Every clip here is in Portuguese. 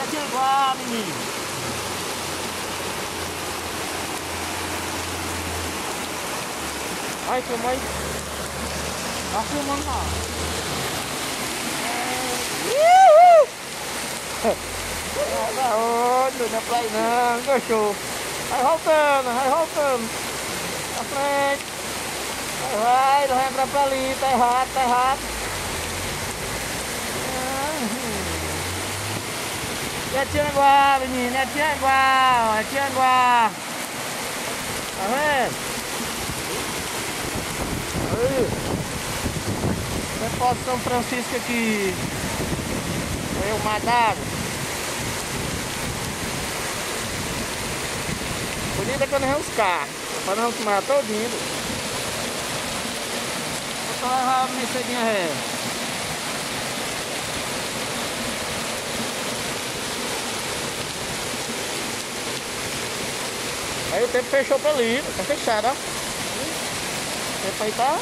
Quer te igual, menino. Ai, filma aí. Tá filmando lá. Vai onde? Não é pra aí não, gostou. Vai voltando, vai voltando. Pra frente. Vai, vai, vai entrar pra ali, É Tianguá, menino, é Tianguá, é Tianguá. Tá vendo? Aí. Depósito São Francisco aqui. Foi o mar d'água. É quando vem os carros. Pra não tomar todinho. Vou só levar a Mercedinha ré. Aí o tempo fechou pra ali, tá fechado, ó. O tempo aí tá.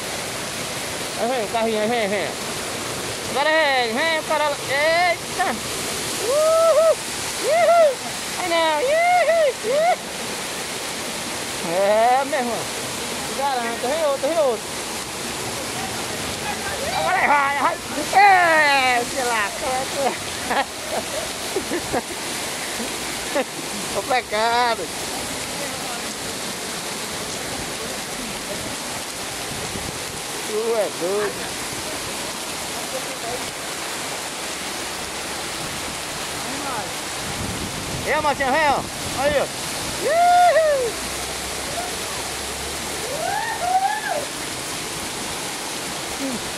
Aí vem o carrinho, aí vem, vem. Agora vem, vem o cara. Eita! Uhul! Uhul! Aí não! Uhul! É, meu irmão. Garanta, vem outro, vem outro. Agora vai, vai. É, sei lá. Complicado. Tu é doido. É, Martinha, vem, ó. Aí, ó. Uhul. Uhul.